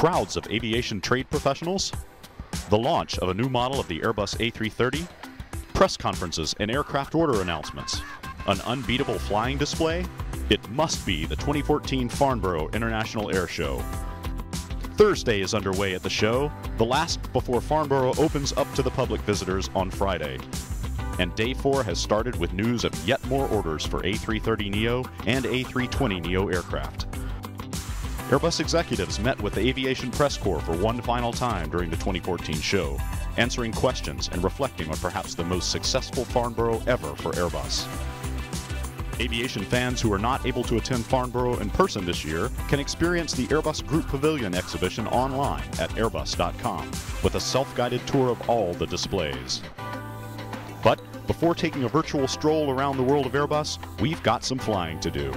crowds of aviation trade professionals, the launch of a new model of the Airbus A330, press conferences and aircraft order announcements, an unbeatable flying display? It must be the 2014 Farnborough International Air Show. Thursday is underway at the show, the last before Farnborough opens up to the public visitors on Friday. And day four has started with news of yet more orders for A330neo and A320neo aircraft. Airbus executives met with the Aviation Press Corps for one final time during the 2014 show, answering questions and reflecting on perhaps the most successful Farnborough ever for Airbus. Aviation fans who are not able to attend Farnborough in person this year can experience the Airbus Group Pavilion exhibition online at airbus.com with a self-guided tour of all the displays. But before taking a virtual stroll around the world of Airbus, we've got some flying to do.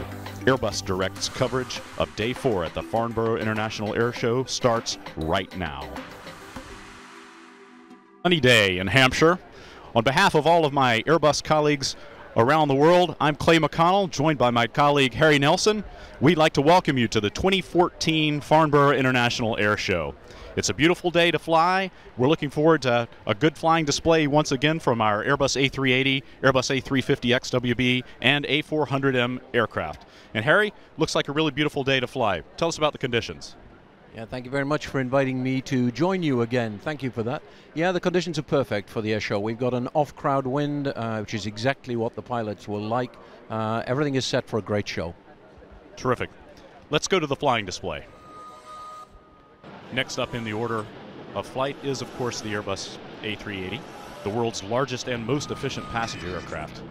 Airbus Direct's coverage of Day 4 at the Farnborough International Air Show starts right now. Sunny day in Hampshire. On behalf of all of my Airbus colleagues around the world, I'm Clay McConnell, joined by my colleague Harry Nelson. We'd like to welcome you to the 2014 Farnborough International Air Show. It's a beautiful day to fly. We're looking forward to a good flying display once again from our Airbus A380, Airbus A350 XWB, and A400M aircraft. And Harry, looks like a really beautiful day to fly. Tell us about the conditions. Yeah, thank you very much for inviting me to join you again. Thank you for that. Yeah, the conditions are perfect for the air show. We've got an off-crowd wind, uh, which is exactly what the pilots will like. Uh, everything is set for a great show. Terrific. Let's go to the flying display. Next up in the order of flight is, of course, the Airbus A380, the world's largest and most efficient passenger aircraft.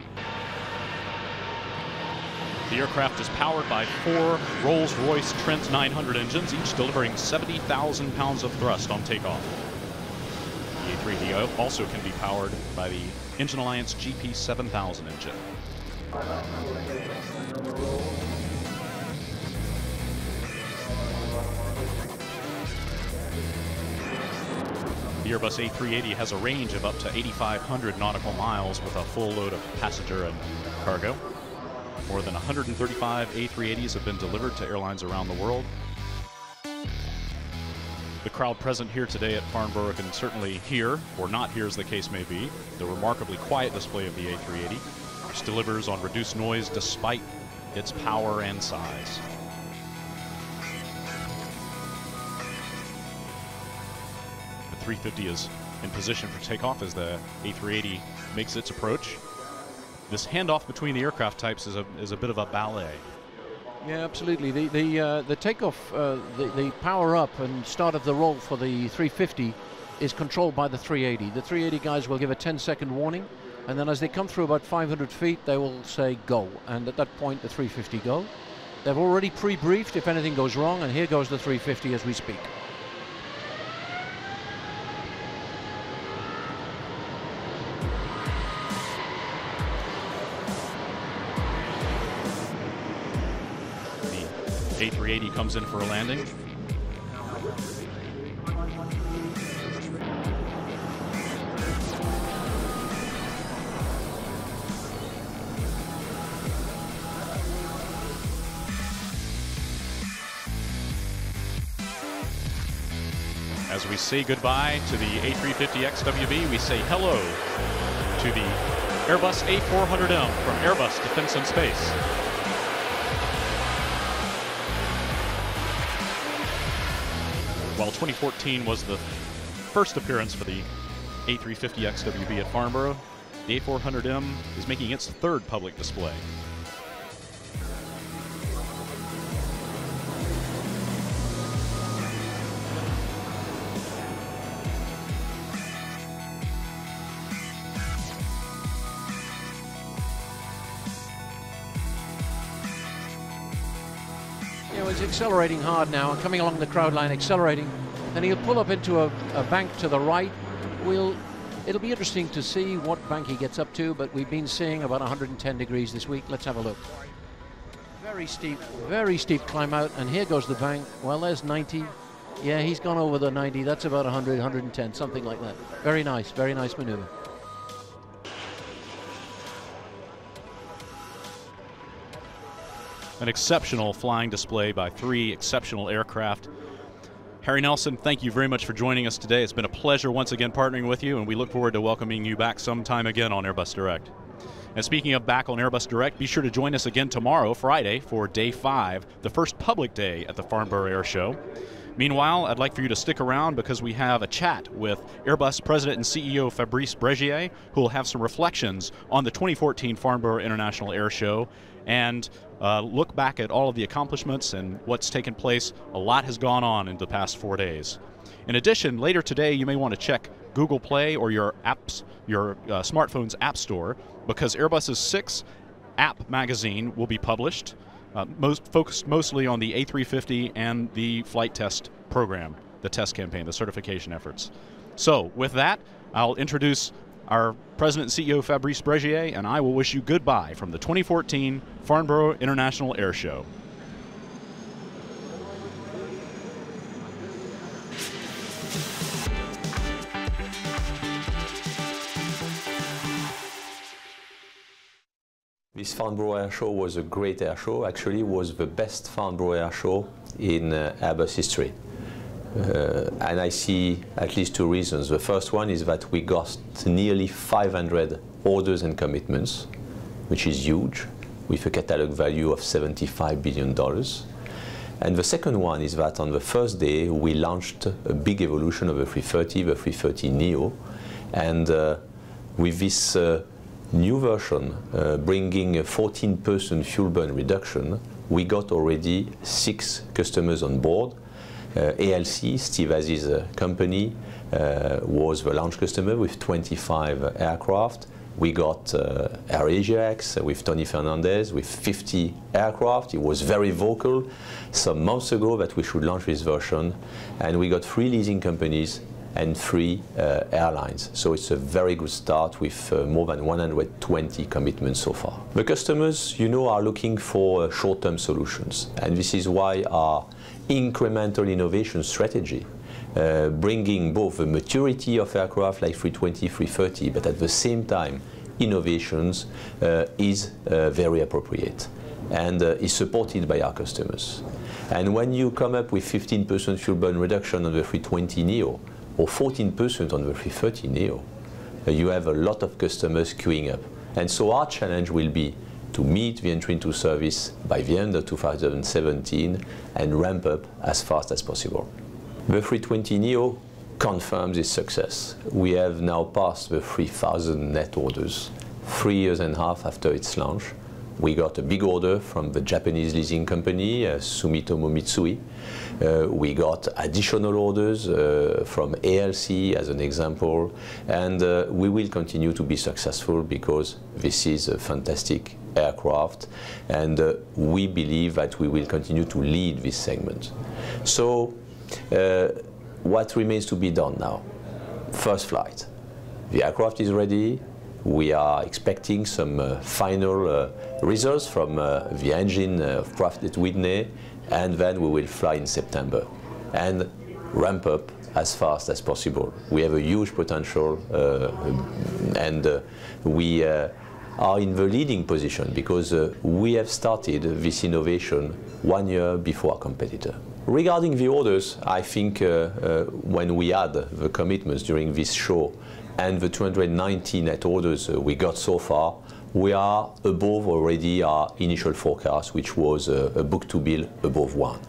The aircraft is powered by four Rolls-Royce Trent 900 engines, each delivering 70,000 pounds of thrust on takeoff. The A380 also can be powered by the Engine Alliance GP7000 engine. The Airbus A380 has a range of up to 8,500 nautical miles with a full load of passenger and cargo. More than 135 A380s have been delivered to airlines around the world. The crowd present here today at Farnborough can certainly hear, or not hear as the case may be, the remarkably quiet display of the A380, which delivers on reduced noise despite its power and size. The 350 is in position for takeoff as the A380 makes its approach. This handoff between the aircraft types is a, is a bit of a ballet. Yeah, absolutely. The the uh, the takeoff, uh, the the power up and start of the roll for the 350 is controlled by the 380. The 380 guys will give a 10 second warning, and then as they come through about 500 feet, they will say go, and at that point the 350 go. They've already pre-briefed if anything goes wrong, and here goes the 350 as we speak. The A380 comes in for a landing. As we say goodbye to the A350 XWB, we say hello to the Airbus A400M from Airbus Defence and Space. While 2014 was the first appearance for the A350 XWB at Farnborough, the A400M is making its third public display. He's accelerating hard now, and coming along the crowd line, accelerating. Then he'll pull up into a, a bank to the right. We'll, it'll be interesting to see what bank he gets up to, but we've been seeing about 110 degrees this week. Let's have a look. Very steep, very steep climb out, and here goes the bank. Well, there's 90. Yeah, he's gone over the 90. That's about 100, 110, something like that. Very nice, very nice maneuver. An exceptional flying display by three exceptional aircraft. Harry Nelson, thank you very much for joining us today. It's been a pleasure once again partnering with you, and we look forward to welcoming you back sometime again on Airbus Direct. And speaking of back on Airbus Direct, be sure to join us again tomorrow, Friday, for day five, the first public day at the Farnborough Air Show. Meanwhile, I'd like for you to stick around because we have a chat with Airbus President and CEO Fabrice Brégier, who will have some reflections on the 2014 Farnborough International Air Show and uh, look back at all of the accomplishments and what's taken place. A lot has gone on in the past four days. In addition, later today, you may want to check Google Play or your apps, your uh, smartphone's app store, because Airbus's six app magazine will be published uh, most focused mostly on the A350 and the flight test program, the test campaign, the certification efforts. So, with that, I'll introduce our President and CEO Fabrice Brégier, and I will wish you goodbye from the 2014 Farnborough International Air Show. This Farnborough Air Show was a great air show. Actually, was the best Farnborough Air Show in uh, Airbus history. Uh, and I see at least two reasons. The first one is that we got nearly 500 orders and commitments, which is huge, with a catalog value of $75 billion. And the second one is that on the first day, we launched a big evolution of the 330, the 330 Neo. And uh, with this uh, new version uh, bringing a 14% fuel burn reduction, we got already six customers on board. Uh, ALC, Steve Hazy's uh, company, uh, was the launch customer with 25 aircraft. We got uh, AirAsiaX with Tony Fernandes with 50 aircraft. He was very vocal some months ago that we should launch this version. And we got three leasing companies and three uh, airlines. So it's a very good start with uh, more than 120 commitments so far. The customers, you know, are looking for uh, short-term solutions. And this is why our incremental innovation strategy uh, bringing both the maturity of aircraft like 320, 330, but at the same time, innovations uh, is uh, very appropriate and is supported by our customers. And when you come up with 15% fuel burn reduction on the 320 NEO, or 14% on the 330 Neo, uh, you have a lot of customers queuing up. And so our challenge will be to meet the entry into service by the end of 2017 and ramp up as fast as possible. The 320 Neo confirms its success. We have now passed the 3,000 net orders, three years and a half after its launch. We got a big order from the Japanese leasing company, uh, Sumitomo Mitsui. Uh, we got additional orders uh, from ALC as an example, and uh, we will continue to be successful because this is a fantastic aircraft, and uh, we believe that we will continue to lead this segment. So, uh, what remains to be done now? First flight. The aircraft is ready, we are expecting some uh, final uh, results from uh, the engine of Pratt & Whitney, and then we will fly in September and ramp up as fast as possible. We have a huge potential, uh, and uh, we uh, are in the leading position because we have started this innovation one year before our competitor. Regarding the orders, I think when we add the commitments during this show, and the 290 net orders uh, we got so far, we are above already our initial forecast, which was uh, a book-to-bill above one.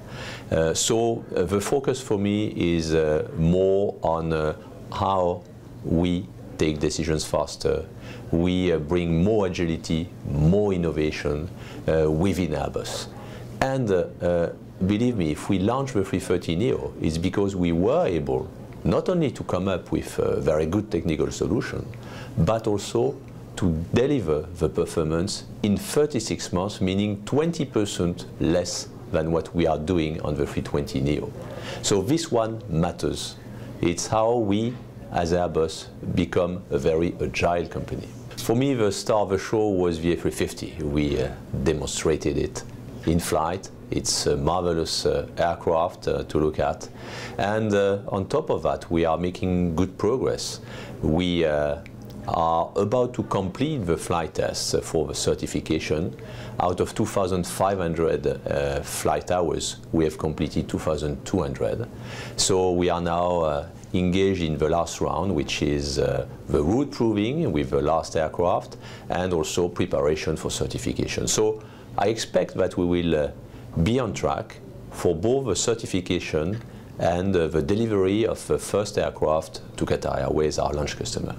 Uh, so uh, the focus for me is uh, more on uh, how we take decisions faster. We bring more agility, more innovation within Airbus. And believe me, if we launch the 330 Neo, it's because we were able not only to come up with a very good technical solution, but also to deliver the performance in 36 months, meaning 20% less than what we are doing on the 320 Neo. So this one matters. It's how we, as Airbus, become a very agile company. For me, the star of the show was the A350. We uh, demonstrated it in flight it's a marvelous uh, aircraft uh, to look at. And uh, on top of that, we are making good progress. We are about to complete the flight tests for the certification. Out of 2,500 uh, flight hours, we have completed 2,200. So we are now uh, engaged in the last round, which is uh, the route proving with the last aircraft and also preparation for certification. So I expect that we will uh, be on track for both the certification and uh, the delivery of the first aircraft to Qatar Airways, our launch customer.